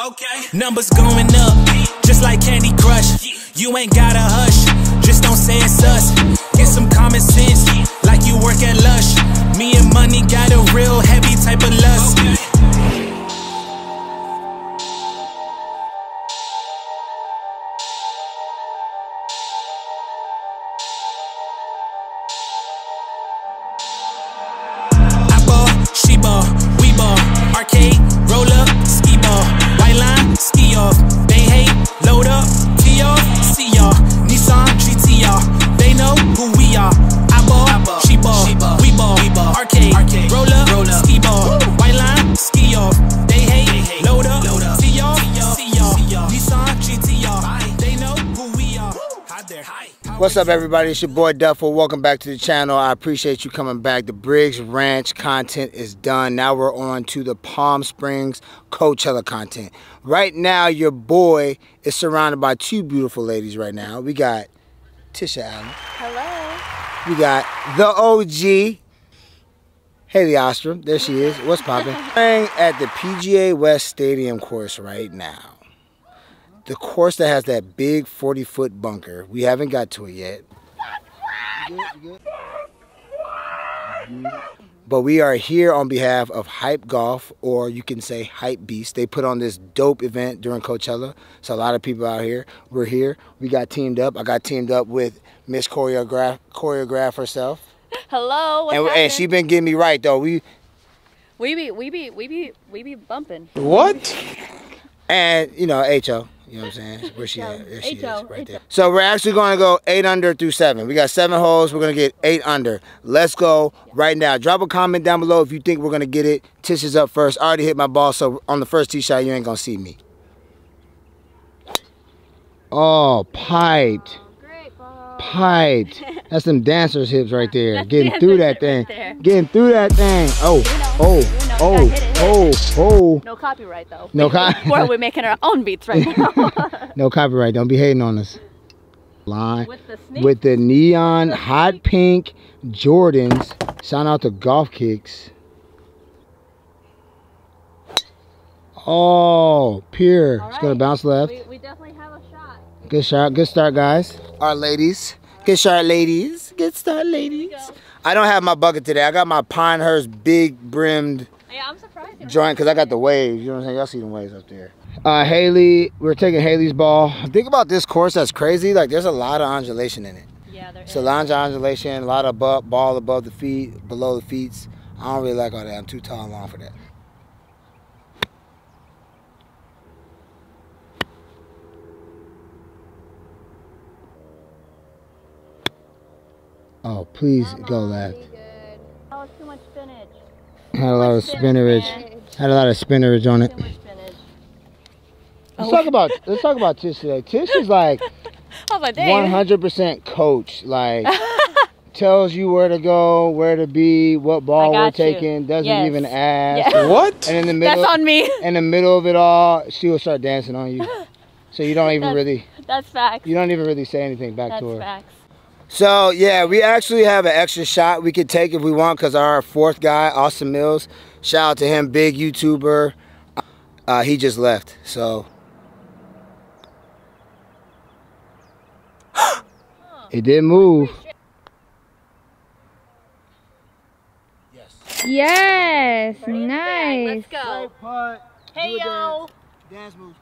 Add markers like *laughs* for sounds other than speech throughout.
Okay. Numbers going up, just like Candy Crush. You ain't gotta hush, just don't say it's us. Get some common sense, like you work at Lush. Me and money got a real heavy type of lust. I What's up, everybody? It's your boy Duffel. Welcome back to the channel. I appreciate you coming back. The Briggs Ranch content is done. Now we're on to the Palm Springs Coachella content. Right now, your boy is surrounded by two beautiful ladies right now. We got Tisha Alyn. Hello. We got the OG, Hailey Ostrom. There she is. What's popping? *laughs* Playing at the PGA West Stadium course right now. The course that has that big 40 foot bunker. We haven't got to it yet. But we are here on behalf of Hype Golf, or you can say Hype Beast. They put on this dope event during Coachella. So a lot of people out here. We're here. We got teamed up. I got teamed up with Miss Choreograph, choreograph herself. Hello. What's And, and she been getting me right though. We we be we be we be we be bumping. what? And you know, HO. You know what I'm saying? Where she at? There she is, right there. So we're actually going to go eight under through seven. We got seven holes. We're going to get eight under. Let's go right now. Drop a comment down below if you think we're going to get it. Tish is up first. I already hit my ball, so on the first tee shot, you ain't going to see me. Oh, piped. Great ball. Piped. *laughs* That's some dancer's hips right there. Getting through that thing. right. Getting through that thing. Oh, oh, oh, yeah, oh, hit it, oh, hit oh. No copyright though. No We- co- Or we're making our own beats right now. *laughs* No copyright. Don't be hating on us. Line. With the with the neon hot pink Jordans. Shout out to Golf Kicks. Oh, pure. All It's gonna bounce left. we, we definitely have a shot. Good shot. Good start, guys. Our ladies. Good start, ladies. Good start, ladies. go. I don't have my bucket today. I got my Pinehurst big brimmed Yeah, I'm surprised. joint because I got the waves. You know what I'm saying? Y'all see the waves up there. Uh, Hailey, we're taking Hailey's ball. Think about this course. That's crazy. Like, there's a lot of undulation in it. Yeah, there is. So undulation, a lot of ball above the feet, below the feet. I don't really like all that. I'm too tall and long for that. Oh, please Come go on, left. be good. Oh, too much spinach. Had a lot of much spinach, spinnerage. Had a lot of spinnerage on it. Too much spinach. Let's talk about let's talk about Tish today. Tish is like I was like, dang. 100% coach. Like tells you where to go, where to be, what ball we're got you. taking. Doesn't Yes. even ask. Yeah. What? And in the middle, That's on me. in the middle of it all, she will start dancing on you. *laughs* So you don't even That's- really, That's facts. you don't even really say anything back That's to her. facts. So yeah, we actually have an extra shot we could take if we want, cause our fourth guy, Austin Mills, shout out to him, big YouTuber. Uh, he just left, so. *gasps* it didn't move. Yes, Bring it back. nice. Let's go. putt. Hey yo. Dance move.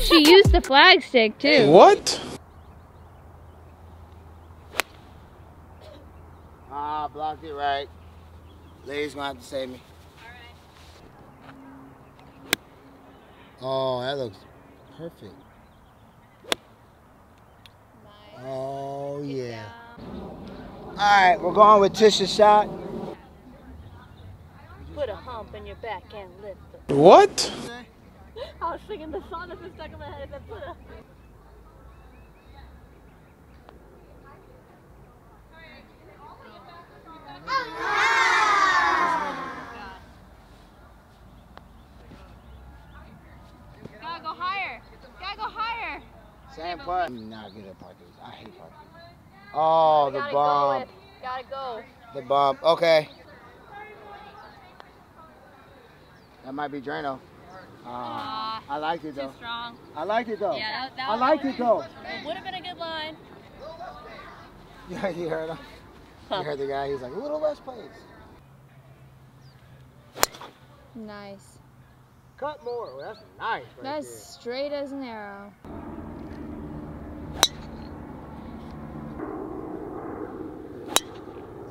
She used the flag stick too. What? Ah, blocked it right. Ladies gonna have to save me. Oh, that looks perfect. Oh yeah. All right, we're going with Tisha's shot. Put a hump in your back and lift it. What? I was singing the song that's been stuck in my head. I said, put a. Gotta go higher. Gotta go higher. Same putt. I'm not good at parking. I hate parking. Oh, the bomb. go. Gotta go. The bomb. Okay. That might be Drano. Uh, I like it too though. strong. I like it though. Yeah, that, that I like it though. It Would have been a good line. *laughs* Yeah, you heard him. You heard the guy. He's like, a little less pace. Nice. Cut more. Well, that's nice. Right That's there. straight as an arrow.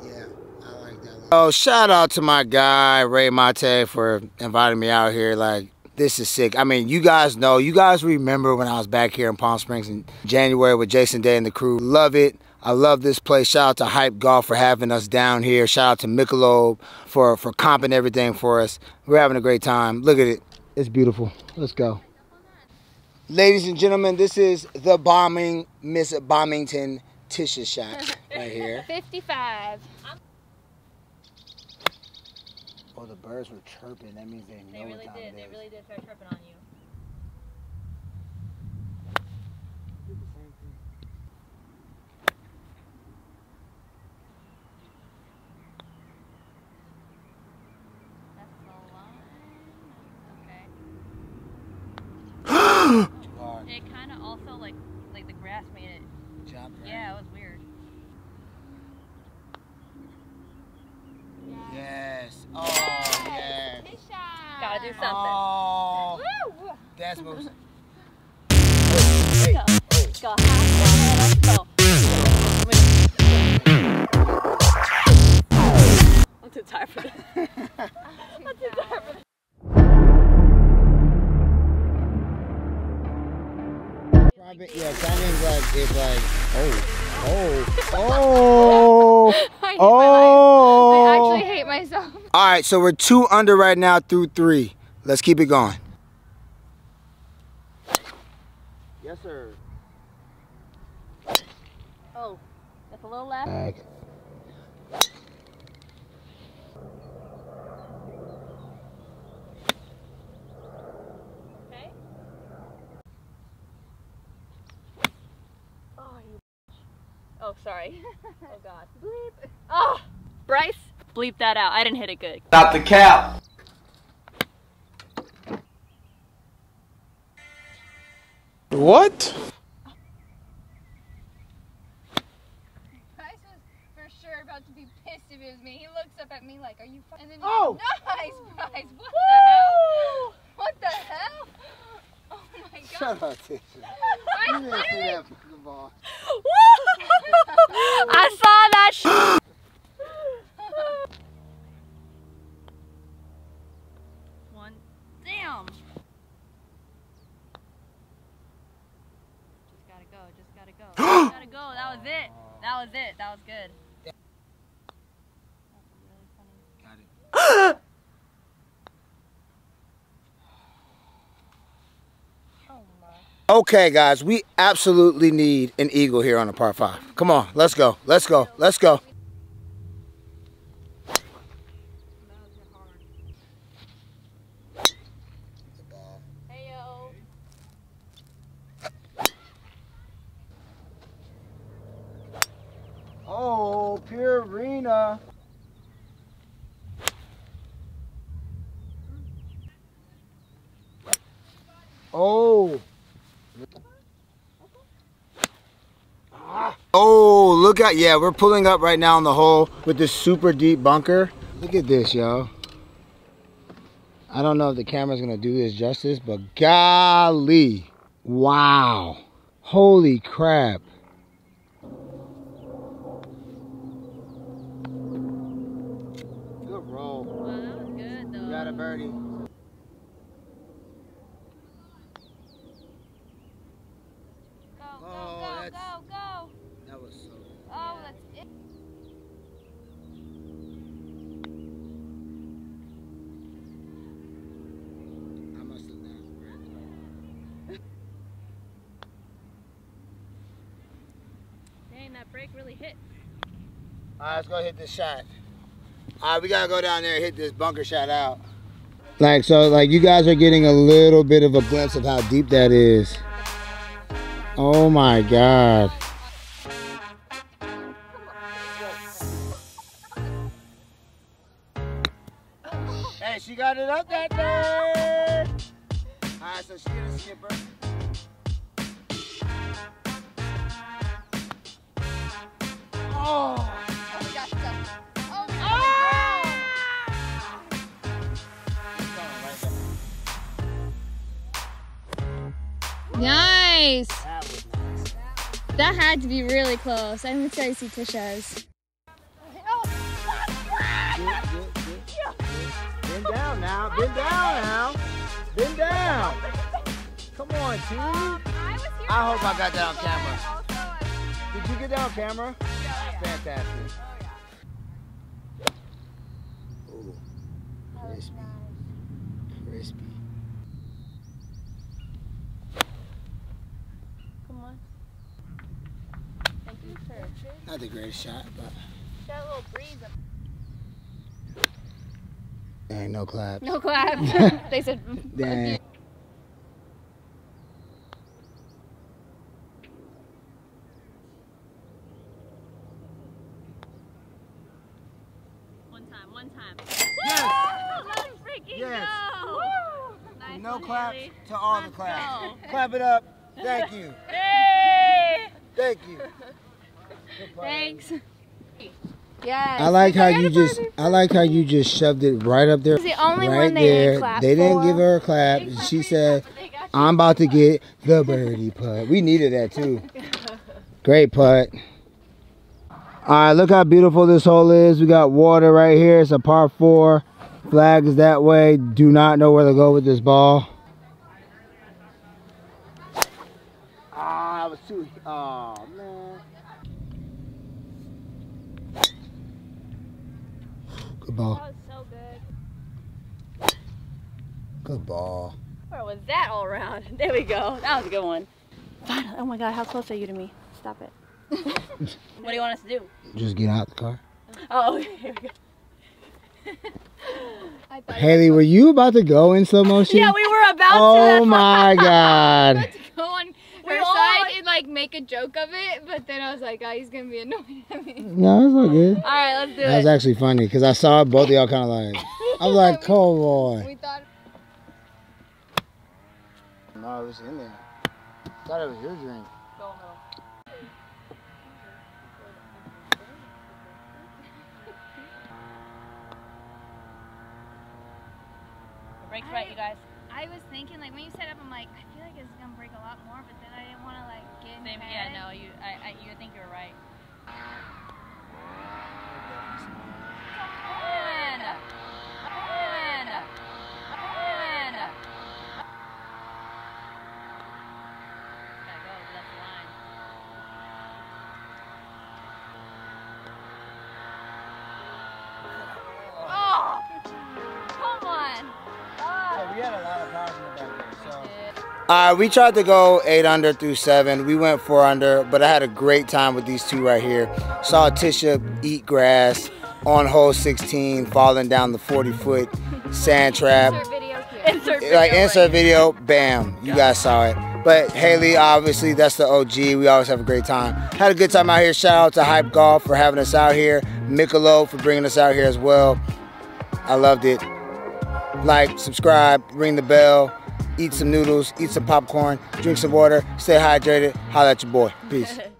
Yeah, I like that. Oh, shout out to my guy Ray Mate for inviting me out here. Like, this is sick. I mean, you guys know, you guys remember when I was back here in Palm Springs in January with Jason Day and the crew. Love it. I love this place. Shout out to Hype Golf for having us down here. Shout out to Michelob for for comping everything for us. We're having a great time. Look at it. It's beautiful. Let's go. Ladies and gentlemen, this is the bombing Miss Bombington Tisha shot *laughs* right here. 55. Oh, the birds were chirping. That means they know They what really time did. it They is. really did start chirping on you. That's the line. Okay. *gasps* It kind of also like like the grass made it. Jump, right? Yeah, it was weird. Yes. Oh, yes. Gotta do something. Oh, Woo! that's what. Go. Go. Let's go. I'm too tired for this. I'm too tired for this. Yeah, timing's like it's like oh oh oh *laughs* I hate my life. I oh. Actually hate myself. All right, so we're two under right now through three. Let's keep it going. Yes, sir. Oh, that's a little left. Back. Okay. Oh, you. Oh, sorry. *laughs* oh God. Bleep. Oh, Brice, bleep that out. I didn't hit it good. Stop the cap. What? Brice was for sure about to be pissed if it was me. He looks up at me like, "Are you?" F-? And then Oh! nice, Brice. What the hell? What the hell? Oh my god. Shut up, Tisha. *laughs* You didn't see that fucking ball. *laughs* I saw that. *gasps* *laughs* Sh- One. Damn. Just gotta go. Just gotta go. Just gotta go. That was it. That was it. That was good. That's really funny. Got it. Okay, guys, we absolutely need an eagle here on the par five. Come on, let's go, let's go, let's go. Oh, Purina. Oh. Oh, look at yeah, we're pulling up right now in the hole with this super deep bunker. Look at this, yo. I don't know if the camera's gonna do this justice, but golly. Wow. Holy crap. Good roll. Wow, that was good though. You got a birdie. Go, go, Oh, go, that's- go, go. That was so Oh, that's it. I must have not read Dang, that break really hit. Alright, let's go hit this shot. Alright, we gotta go down there and hit this bunker shot out. Like so like you guys are getting a little bit of a glimpse of how deep that is. Oh my god. Hey, she got it up that day. All right, so she get a skipper. Oh. Oh, we got stuff. Oh, we got Nice. That nice. That had to be really close. I'm excited to see Tisha's. Bend down now. Bend down now. Bend down. Come on, team. I hope I got that on camera. Did you get that on camera? Fantastic. Ooh. Crispy. Crispy. Come on. Thank you, sir. Not the greatest shot, but That little breeze up. ain't no clap. No clap. *laughs* they said. Dang. One time, one time. Yes. Let's freaking Yes. go! Nice No one, claps to all the Let's claps. go. Clap it up. Thank you. Hey! Thank you. Thanks. Yes. I like how you just I like how you just shoved it right up there. The only right one they didn't there. clap They didn't give her a clap. She said, I'm about to get the birdie putt. We needed that too. *laughs* Great putt. All right, look how beautiful this hole is. We got water right here. It's a par four. Flag is that way. Do not know where to go with this ball. Ah, I was too. Oh man. Good ball. That was so good. Good ball. Where was that all around? *laughs* There we go. That was a good one. Finally. Oh my god, how close are you to me? Stop it. *laughs* what do you want us to do? Just get out the car. Oh, okay, *laughs* here we go. *laughs* I thought Hailey, were you about to go in slow motion? Yeah, we were about Oh *laughs* to. my god. go on We her all side like- and like make a joke of it, but then I was like, oh, he's gonna be annoyed at me. *laughs* No, it's all good. All right, let's do That was actually funny because I saw both of y'all kind of like, I was like, come on. We thought No, it was in there. thought it was your drink. Breaks right, you guys. I was thinking, like, when you set up, I'm like, I feel like it's gonna break a lot more, but then I didn't want to, like, get in Same. Yeah, no, you. I, I. You think you're right. Uh, we tried to go eight under through seven. We went four under, but I had a great time with these two right here. Saw Tisha eat grass on hole 16, falling down the 40 foot sand trap. Insert video here. Insert video. like insert video, bam, you guys saw it. But Hailey, obviously, that's the OG. We always have a great time. Had a good time out here. Shout out to Hype Golf for having us out here. Michelob for bringing us out here as well. I loved it. Like, subscribe, ring the bell, eat some noodles, eat some popcorn, drink some water, stay hydrated. Holla at your boy. Peace. *laughs*